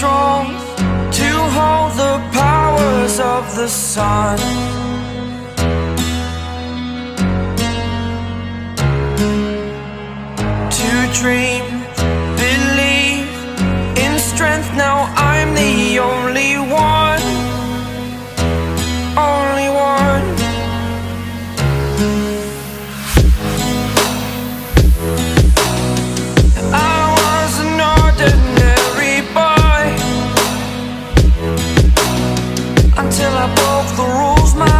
strong to hold the powers of the sun. To dream. Until I broke the rules. My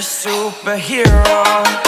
Superhero.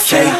I